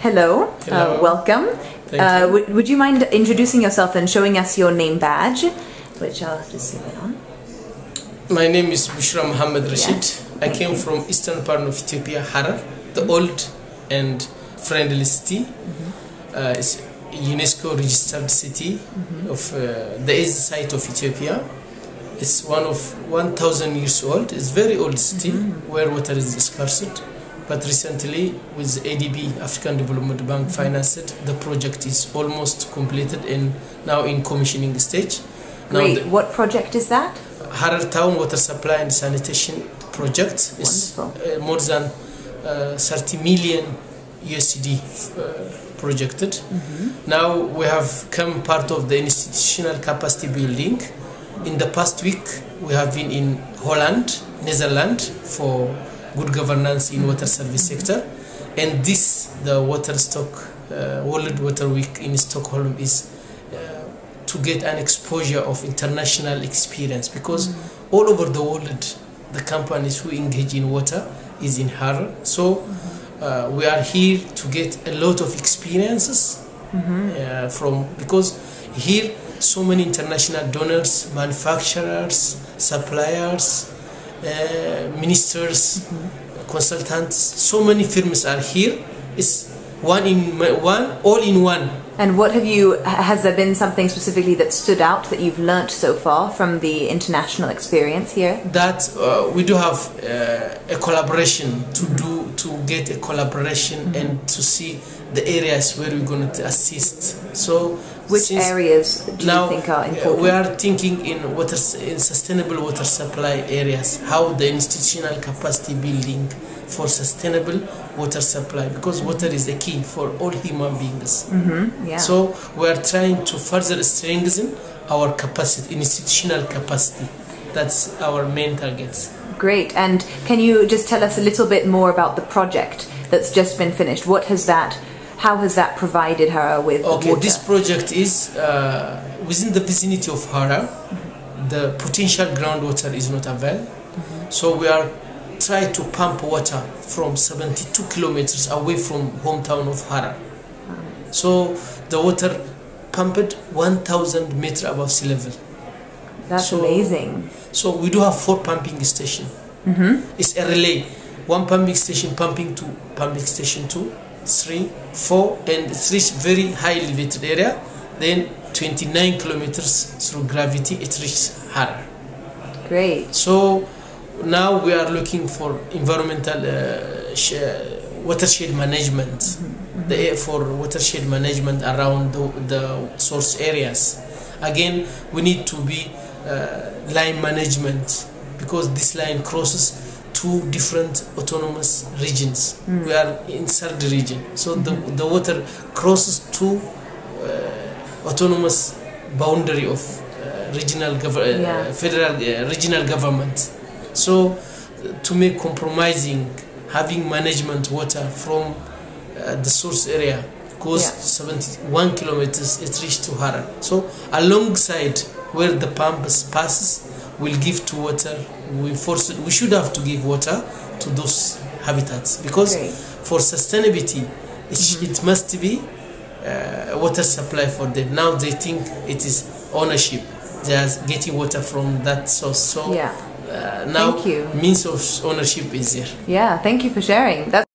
Hello, Hello. Uh, welcome. Uh, you. Would, you mind introducing yourself and showing us your name badge, which I'll just zoom in on? My name is Bushra Mohammed Reshid. I came you. from eastern part of Ethiopia, Harar, the old and friendly city. Uh, it's UNESCO registered city of uh, the east side of Ethiopia. It's one of 1,000 years old. It's very old city where water is scarce. But recently, with ADB, African Development Bank, financed the project is almost completed and now in commissioning stage. Now Great. the- what project is that? Harar Town Water Supply and Sanitation Project is uh, more than uh, 30 million USD uh, projected. Now we have come part of the institutional capacity building. In the past week, we have been in Holland, Netherlands, for good governance in water service sector, and this the water stock uh, World Water Week in Stockholm is uh, to get an exposure of international experience because all over the world the companies who engage in water is in Harar. So uh, we are here to get a lot of experiences uh, from because here so many international donors, manufacturers, suppliers, ministers, consultants, so many firms are here. It's one in one, all in one. And what have you, has there been something specifically that stood out that you've learnt so far from the international experience here? that uh, we do have uh, a collaboration to do to get a collaboration mm-hmm. and to see the areas where we're going to assist so Which areas do now you think are important? we are thinking in water in sustainable water supply areas how the institutional capacity building for sustainable water supply because mm-hmm. water is the key for all human beings mm-hmm. yeah. so we are trying to further strengthen our capacity, institutional capacity. That's our main target. Great. And can you just tell us a little bit more about the project that's just been finished? What has that, how has that provided her with Okay, water? this project is uh, within the vicinity of Harar. The potential groundwater is not available, so we are trying to pump water from 72 kilometers away from hometown of Harar. So the water pumped 1,000 meter above sea level. That's so- amazing. So we do have four pumping station. Mm-hmm. It's a relay. One pumping station pumping to pumping station two, three, four, and it reached very high elevated area. Then 29 kilometers through gravity, it reaches Harar. Great. So now we are looking for environmental uh, sh- uh, watershed management, mm-hmm. Mm-hmm. the for watershed management around the, the source areas. Again, we need to be uh, line management because this line crosses two different autonomous regions. We are in third region, so the, the water crosses two uh, autonomous boundary of uh, regional gov- uh, federal uh, regional government. So uh, to make compromising having management water from uh, the source area goes Yeah. 71 kilometers it reached to Harar. So alongside where the pump passes will give to water we force we should have to give water to those habitats because Great. for sustainability it, sh it must be uh, water supply for them now they think it is ownership they are getting water from that source so Yeah. uh, now means of ownership is there Yeah. Thank you for sharing. That's